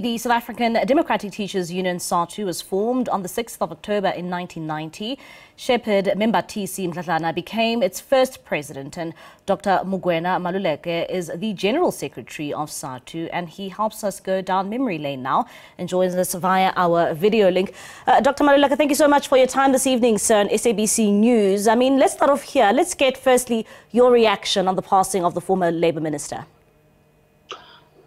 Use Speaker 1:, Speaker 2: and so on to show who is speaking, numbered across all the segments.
Speaker 1: The South African Democratic Teachers Union SADTU was formed on the 6th of October in 1990. Shepherd Membathisi Mdladlana became its first president and Dr. Mugwena Maluleke is the General Secretary of SADTU and he helps us go down memory lane now and joins us via our video link. Uh, Dr. Maluleke, thank you so much for your time this evening, sir, on SABC News. I mean, let's start off here. Let's get firstly your reaction on the passing of the former Labour Minister.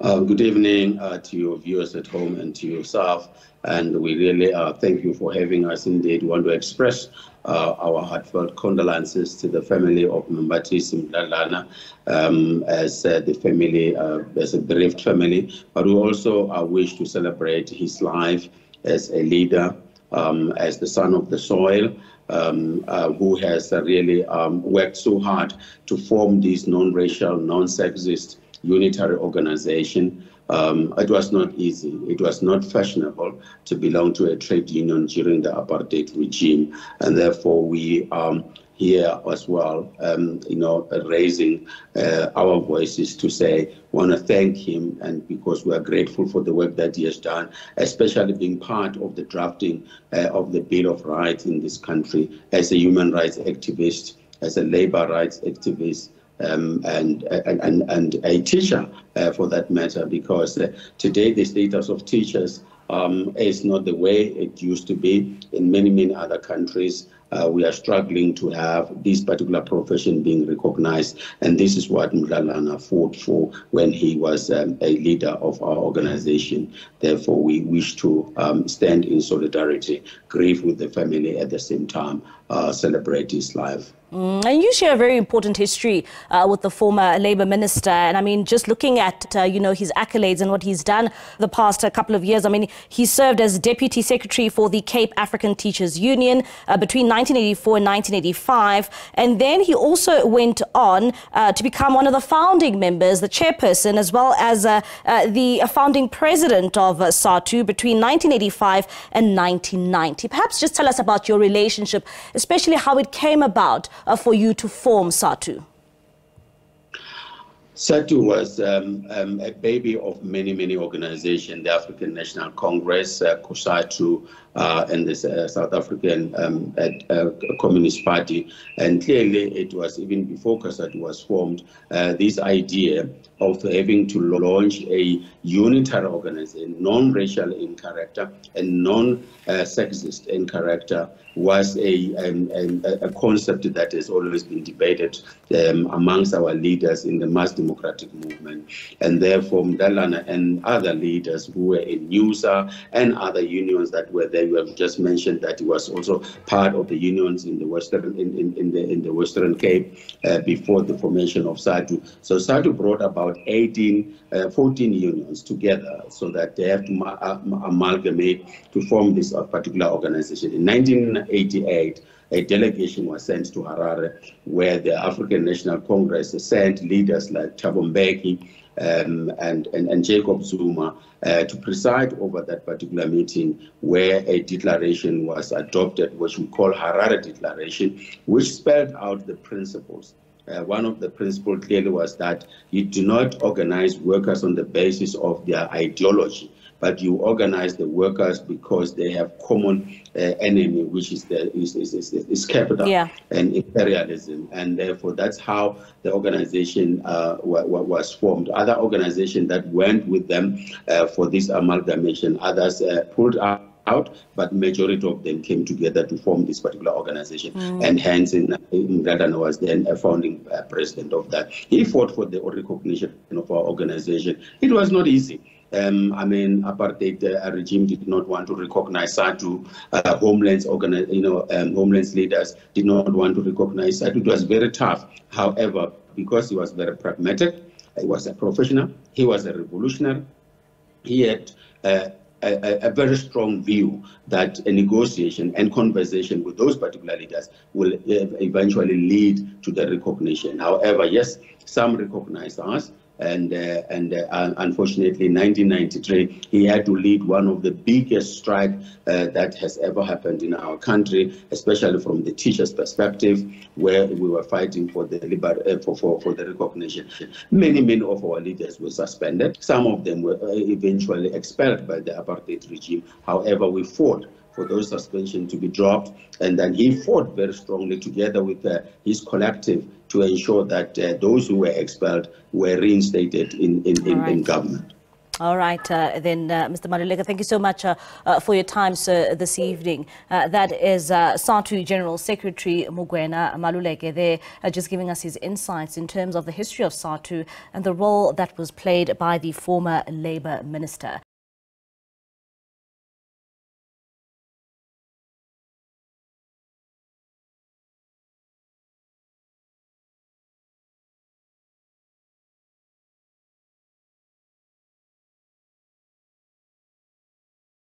Speaker 2: Uh, good evening uh, to your viewers at home and to yourself. And we really uh, thank you for having us. Indeed, we want to express uh, our heartfelt condolences to the family of Membathisi Mdladlana um, as uh, the family, uh, as a bereaved family. But we also wish to celebrate his life as a leader, um, as the son of the soil. Um, uh, who has uh, really um, worked so hard to form this non-racial, non-sexist unitary organization. Um, it was not easy. It was not fashionable to belong to a trade union during the apartheid regime, and therefore we um, here as well, um, you know, raising uh, our voices to say, want to thank him, and because we are grateful for the work that he has done, especially being part of the drafting uh, of the Bill of Rights in this country as a human rights activist, as a labor rights activist, um, and, and, and a teacher uh, for that matter, because uh, today the status of teachers um, is not the way it used to be in many, many other countries. Uh, we are struggling to have this particular profession being recognized. And this is what Mdladlana fought for when he was um, a leader of our organization. Therefore, we wish to um, stand in solidarity, grieve with the family at the same time, uh, celebrate his life.
Speaker 1: Mm, and you share a very important history uh, with the former Labour minister. And I mean, just looking at, uh, you know, his accolades and what he's done the past uh, couple of years. I mean, he served as deputy secretary for the Cape African Teachers Union uh, between 1984 and 1985. And then he also went on uh, to become one of the founding members, the chairperson, as well as uh, the founding president of uh, SADTU between 1985 and 1990. Perhaps just tell us about your relationship, especially how it came about uh, for you to form SADTU?
Speaker 2: SADTU was um, um, a baby of many, many organizations, the African National Congress, uh, COSATU, uh, and the uh, South African um, uh, Communist Party. And clearly, it was even before COSATU was formed, uh, this idea of having to launch a unitary organization, non-racial in character and non-sexist in character, was a, a, a, concept that has always been debated um, amongst our leaders in the mass democratic movement. And therefore, Mdladlana and other leaders who were in NEUSA and other unions that were there, you have just mentioned that it was also part of the unions in the Western, in, in, in the, in the Western Cape uh, before the formation of SADTU. So SADTU brought about 18, uh, 14 unions together so that they have to uh, amalgamate to form this uh, particular organization. In 1988, a delegation was sent to Harare where the African National Congress sent leaders like Thabo Mbeki um, and, and, and, Jacob Zuma uh, to preside over that particular meeting where a declaration was adopted, which we call Harare Declaration, which spelled out the principles. Uh, one of the principles clearly was that you do not organize workers on the basis of their ideology, but you organize the workers because they have common uh, enemy, which is the is, is, is, is capital yeah. and imperialism, and therefore that's how the organization uh, was formed. Other organizations that went with them uh, for this amalgamation, others uh, pulled out out, but majority of them came together to form this particular organization. Mm. And hence, in, in was then a founding uh, president of that. He fought for the recognition of our organization. It was not easy. Um, I mean, apartheid uh, regime did not want to recognize SADTU. Uh, homelands, organi- you know, um, homelands leaders did not want to recognize SADTU. It was very tough. However, because he was very pragmatic, he was a professional, he was a revolutionary, he had uh, a, a, very strong view that a negotiation and conversation with those particular leaders will uh, eventually lead to the recognition. However, yes, some recognize us, and uh, and uh, unfortunately, in 1993, he had to lead one of the biggest strike uh, that has ever happened in our country, especially from the teachers' perspective, where we were fighting for the liber- uh, for, for for the recognition. Many many of our leaders were suspended. Some of them were uh, eventually expelled by the apartheid regime. However, we fought for those suspensions to be dropped. And then he fought very strongly together with uh, his collective to ensure that uh, those who were expelled were reinstated in, in, in,
Speaker 1: right.
Speaker 2: in government.
Speaker 1: All right, uh, then, uh, Mr. Maluleka, thank you so much uh, uh, for your time, sir, this evening. Uh, that is uh, SADTU General Secretary Mugwena Maluleke there, uh, just giving us his insights in terms of the history of SADTU and the role that was played by the former Labour Minister.